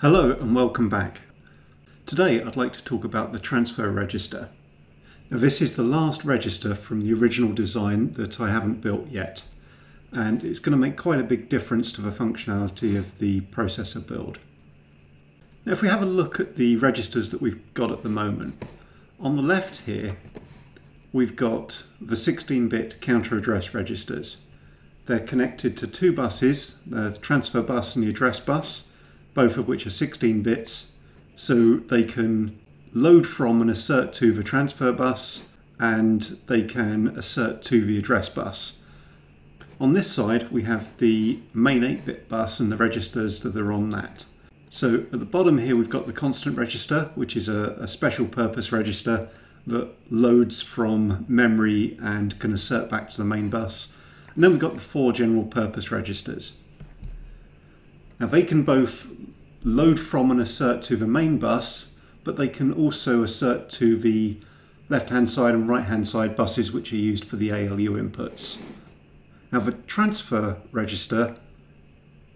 Hello and welcome back. Today I'd like to talk about the transfer register. Now this is the last register from the original design that I haven't built yet and it's going to make quite a big difference to the functionality of the processor build. Now if we have a look at the registers that we've got at the moment, on the left here we've got the 16-bit counter address registers. They're connected to two buses, the transfer bus and the address bus, both of which are 16 bits, so they can load from and assert to the transfer bus and they can assert to the address bus. On this side we have the main 8-bit bus and the registers that are on that. So at the bottom here we've got the constant register which is a, a special purpose register that loads from memory and can assert back to the main bus. And then we've got the four general purpose registers. Now they can both load from and assert to the main bus, but they can also assert to the left-hand side and right-hand side buses which are used for the ALU inputs. Now the transfer register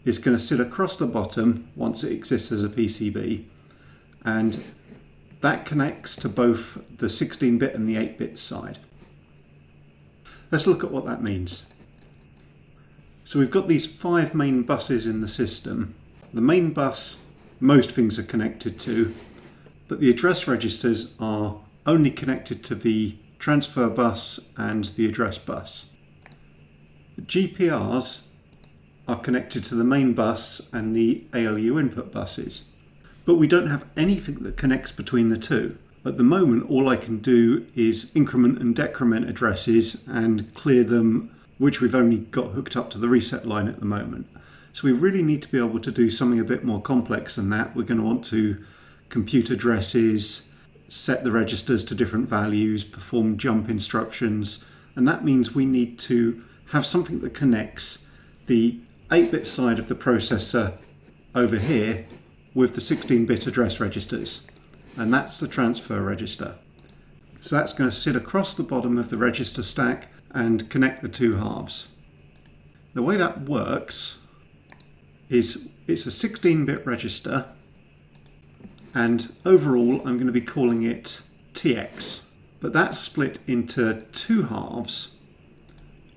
is going to sit across the bottom once it exists as a PCB and that connects to both the 16-bit and the 8-bit side. Let's look at what that means. So we've got these five main buses in the system. The main bus, most things are connected to, but the address registers are only connected to the transfer bus and the address bus. The GPRs are connected to the main bus and the ALU input buses, but we don't have anything that connects between the two. At the moment, all I can do is increment and decrement addresses and clear them which we've only got hooked up to the reset line at the moment. So we really need to be able to do something a bit more complex than that. We're going to want to compute addresses, set the registers to different values, perform jump instructions, and that means we need to have something that connects the 8-bit side of the processor over here with the 16-bit address registers, and that's the transfer register. So that's going to sit across the bottom of the register stack and connect the two halves. The way that works is it's a 16-bit register and overall I'm going to be calling it TX but that's split into two halves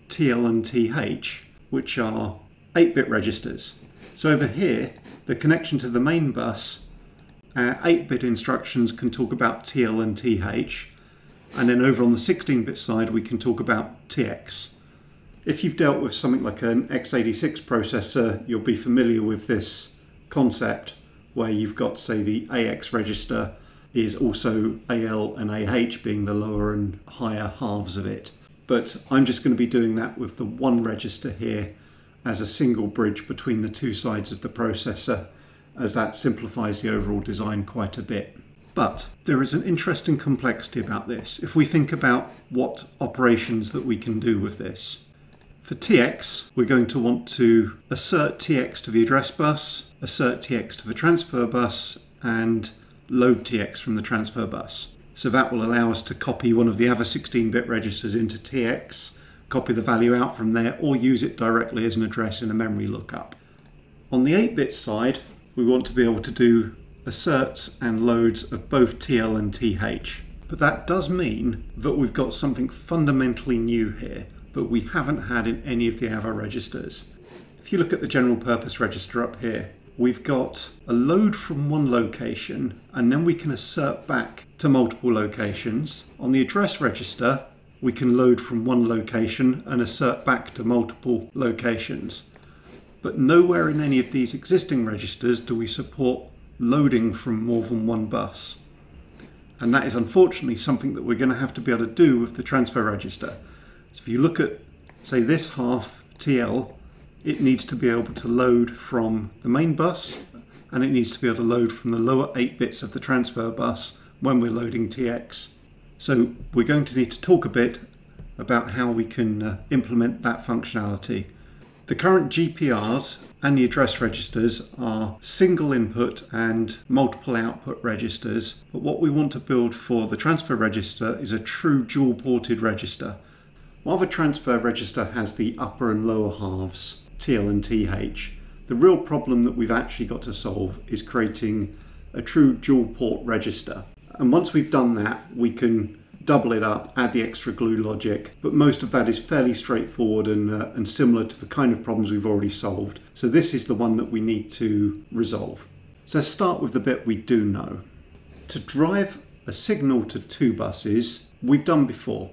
TL and TH which are 8-bit registers. So over here the connection to the main bus 8-bit uh, instructions can talk about TL and TH and then over on the 16-bit side, we can talk about TX. If you've dealt with something like an x86 processor, you'll be familiar with this concept where you've got, say, the AX register is also AL and AH being the lower and higher halves of it. But I'm just going to be doing that with the one register here as a single bridge between the two sides of the processor, as that simplifies the overall design quite a bit. But there is an interesting complexity about this if we think about what operations that we can do with this. For TX, we're going to want to assert TX to the address bus, assert TX to the transfer bus, and load TX from the transfer bus. So that will allow us to copy one of the other 16-bit registers into TX, copy the value out from there, or use it directly as an address in a memory lookup. On the 8-bit side, we want to be able to do asserts and loads of both TL and TH. But that does mean that we've got something fundamentally new here, but we haven't had in any of the other registers. If you look at the general purpose register up here, we've got a load from one location and then we can assert back to multiple locations. On the address register, we can load from one location and assert back to multiple locations. But nowhere in any of these existing registers do we support loading from more than one bus. And that is unfortunately something that we're going to have to be able to do with the transfer register. So if you look at, say, this half TL, it needs to be able to load from the main bus and it needs to be able to load from the lower 8 bits of the transfer bus when we're loading TX. So we're going to need to talk a bit about how we can uh, implement that functionality. The current GPRs and the address registers are single input and multiple output registers. But what we want to build for the transfer register is a true dual ported register. While the transfer register has the upper and lower halves, TL and TH, The real problem that we've actually got to solve is creating a true dual port register. And once we've done that, we can double it up, add the extra glue logic, but most of that is fairly straightforward and, uh, and similar to the kind of problems we've already solved. So this is the one that we need to resolve. So let's start with the bit we do know. To drive a signal to two buses, we've done before.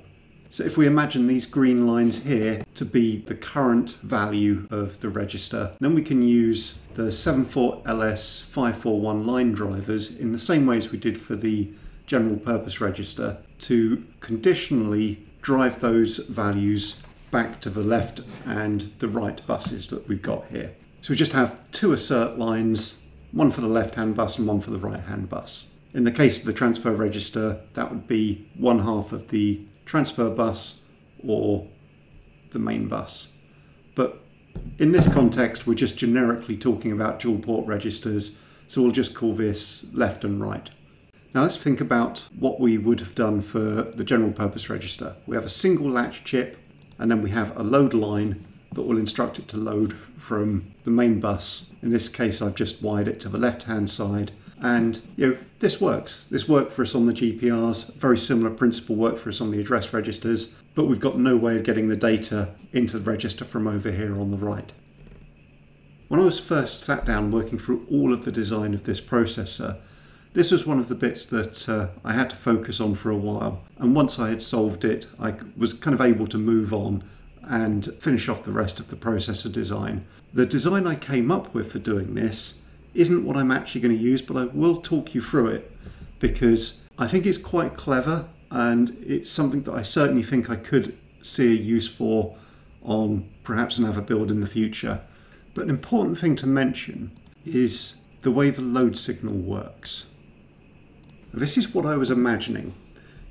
So if we imagine these green lines here to be the current value of the register, then we can use the 74LS541 line drivers in the same way as we did for the general purpose register to conditionally drive those values back to the left and the right buses that we've got here. So we just have two assert lines, one for the left hand bus and one for the right hand bus. In the case of the transfer register, that would be one half of the transfer bus or the main bus. But in this context, we're just generically talking about dual port registers, so we'll just call this left and right. Now let's think about what we would have done for the general purpose register. We have a single latch chip and then we have a load line that will instruct it to load from the main bus. In this case, I've just wired it to the left hand side and you know, this works. This worked for us on the GPRs. Very similar principle worked for us on the address registers, but we've got no way of getting the data into the register from over here on the right. When I was first sat down working through all of the design of this processor, this was one of the bits that uh, I had to focus on for a while. And once I had solved it, I was kind of able to move on and finish off the rest of the processor design. The design I came up with for doing this isn't what I'm actually going to use, but I will talk you through it because I think it's quite clever and it's something that I certainly think I could see a use for on perhaps another build in the future. But an important thing to mention is the way the load signal works. This is what I was imagining.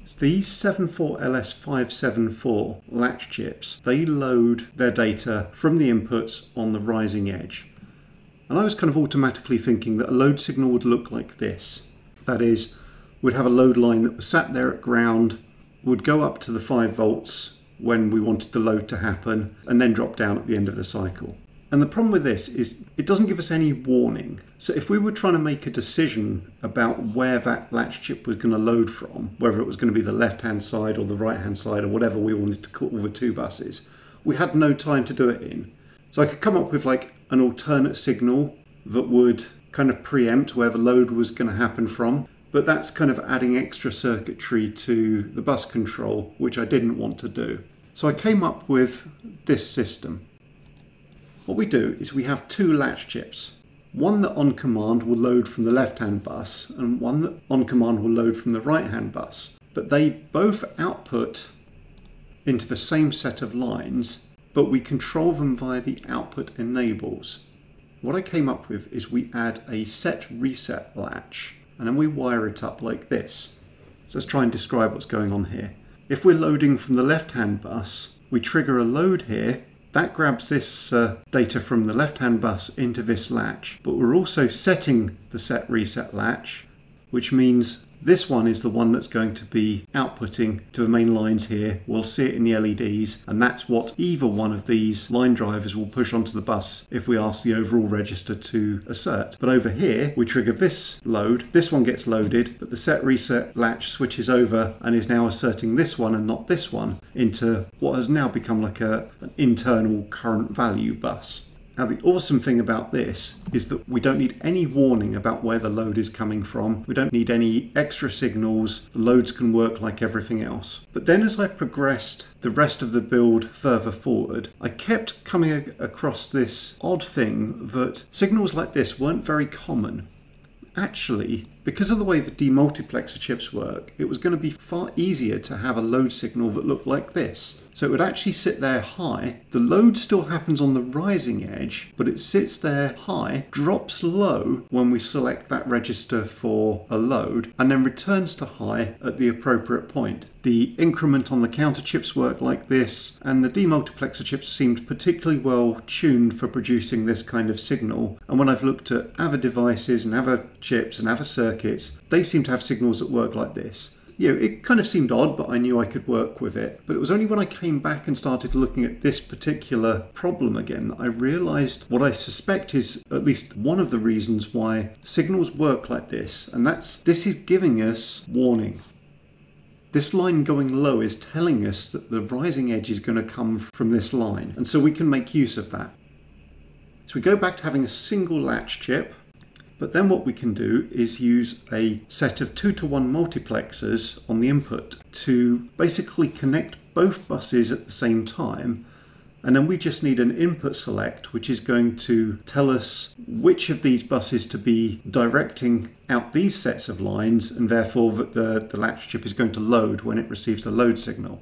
It's these 74LS574 latch chips, they load their data from the inputs on the rising edge. And I was kind of automatically thinking that a load signal would look like this. That is, we'd have a load line that was sat there at ground, would go up to the 5 volts when we wanted the load to happen, and then drop down at the end of the cycle. And the problem with this is it doesn't give us any warning. So if we were trying to make a decision about where that latch chip was going to load from, whether it was going to be the left hand side or the right hand side or whatever we wanted to call the two buses, we had no time to do it in. So I could come up with like an alternate signal that would kind of preempt where the load was going to happen from. But that's kind of adding extra circuitry to the bus control, which I didn't want to do. So I came up with this system. What we do is we have two latch chips. One that on command will load from the left-hand bus and one that on command will load from the right-hand bus. But they both output into the same set of lines but we control them via the output enables. What I came up with is we add a set reset latch and then we wire it up like this. So let's try and describe what's going on here. If we're loading from the left hand bus, we trigger a load here that grabs this uh, data from the left hand bus into this latch, but we're also setting the set reset latch, which means this one is the one that's going to be outputting to the main lines here. We'll see it in the LEDs and that's what either one of these line drivers will push onto the bus if we ask the overall register to assert. But over here, we trigger this load. This one gets loaded, but the set reset latch switches over and is now asserting this one and not this one into what has now become like a, an internal current value bus. Now the awesome thing about this is that we don't need any warning about where the load is coming from. We don't need any extra signals. The loads can work like everything else. But then as I progressed the rest of the build further forward, I kept coming across this odd thing that signals like this weren't very common. Actually, because of the way the demultiplexer chips work, it was going to be far easier to have a load signal that looked like this. So it would actually sit there high. The load still happens on the rising edge, but it sits there high, drops low when we select that register for a load, and then returns to high at the appropriate point. The increment on the counter chips work like this, and the demultiplexer chips seemed particularly well tuned for producing this kind of signal. And when I've looked at other devices and other chips and other circuits, they seem to have signals that work like this. You know, it kind of seemed odd, but I knew I could work with it. But it was only when I came back and started looking at this particular problem again that I realized what I suspect is at least one of the reasons why signals work like this, and that's this is giving us warning. This line going low is telling us that the rising edge is going to come from this line, and so we can make use of that. So we go back to having a single latch chip, but then what we can do is use a set of 2 to 1 multiplexers on the input to basically connect both buses at the same time. And then we just need an input select, which is going to tell us which of these buses to be directing out these sets of lines, and therefore that the, the latch chip is going to load when it receives the load signal.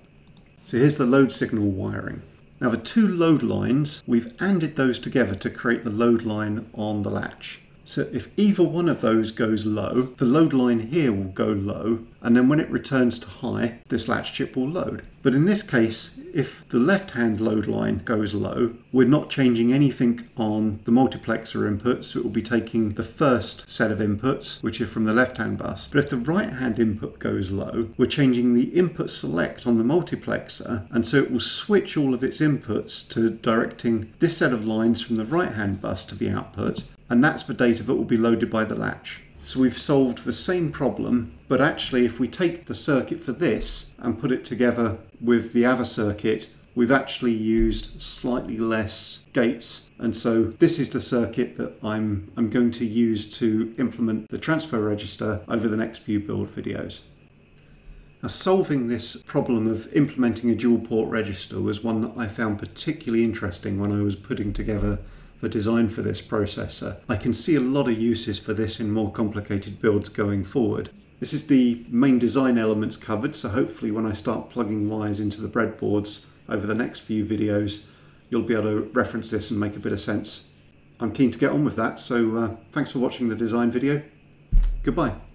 So here's the load signal wiring. Now the two load lines, we've ANDed those together to create the load line on the latch. So if either one of those goes low, the load line here will go low, and then when it returns to high, this latch chip will load. But in this case, if the left-hand load line goes low, we're not changing anything on the multiplexer inputs, so it will be taking the first set of inputs, which are from the left-hand bus. But if the right-hand input goes low, we're changing the input select on the multiplexer, and so it will switch all of its inputs to directing this set of lines from the right-hand bus to the output, and that's the data that will be loaded by the latch. So we've solved the same problem, but actually if we take the circuit for this and put it together with the other circuit, we've actually used slightly less gates. And so this is the circuit that I'm, I'm going to use to implement the transfer register over the next few build videos. Now, solving this problem of implementing a dual port register was one that I found particularly interesting when I was putting together the design for this processor. I can see a lot of uses for this in more complicated builds going forward. This is the main design elements covered, so hopefully when I start plugging wires into the breadboards over the next few videos, you'll be able to reference this and make a bit of sense. I'm keen to get on with that, so uh, thanks for watching the design video. Goodbye.